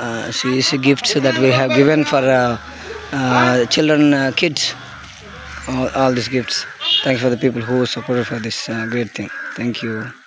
uh, these gifts that we have given for uh, uh, children, uh, kids. All, all these gifts. Thanks for the people who supported for this great thing. Thank you.